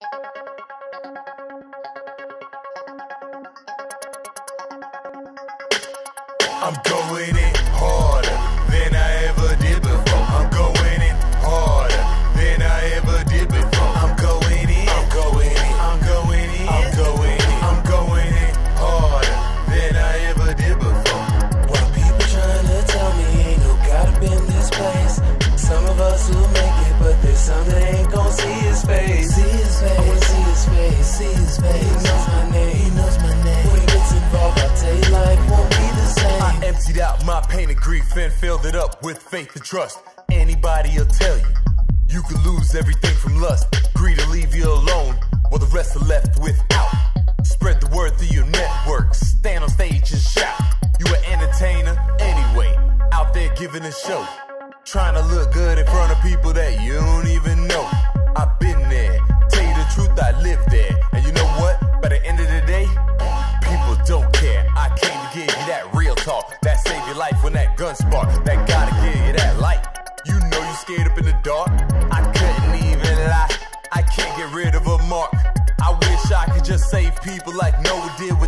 I'm going in harder grief and filled it up with faith and trust. Anybody'll tell you you could lose everything from lust. Greed will leave you alone while the rest are left without. Spread the word through your network. Stand on stage and shout. You an entertainer anyway. Out there giving a show. Trying to look good in front of people that you don't even know. I've been there. Tell you the truth, I live there. And you know what? By the end of the day, people don't care. I came to give you that real talk. Life when that gun spark. That gotta give you that light. You know you scared up in the dark. I couldn't even lie. I can't get rid of a mark. I wish I could just save people like Noah did with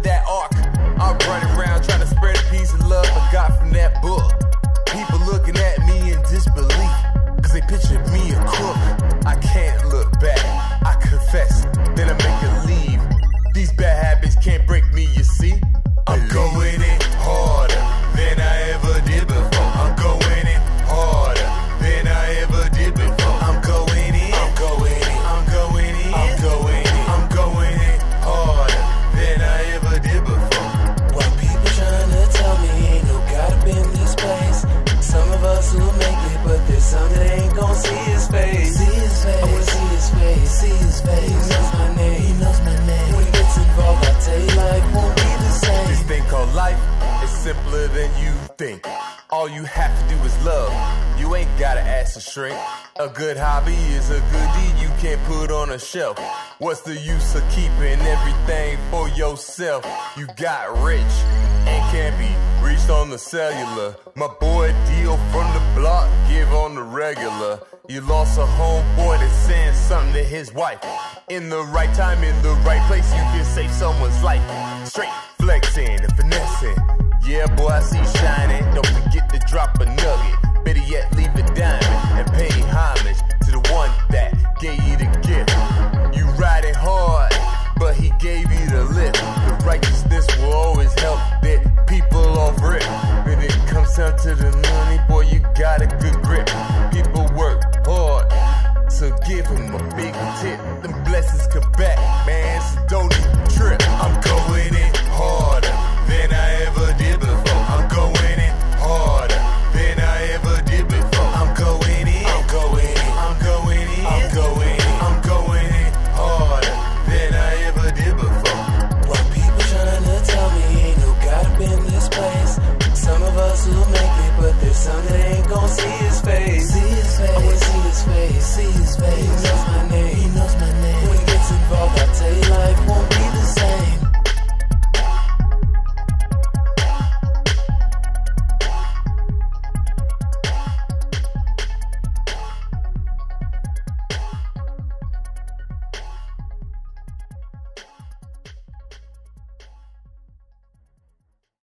All you have to do is love. You ain't gotta ask a shrink. A good hobby is a good deed you can't put on a shelf. What's the use of keeping everything for yourself? You got rich and can't be reached on the cellular. My boy deal from the block, give on the regular. You lost a homeboy that's saying something to his wife. In the right time, in the right place, you can save someone's life. Straight flexing and finessing. Yeah, boy, I see you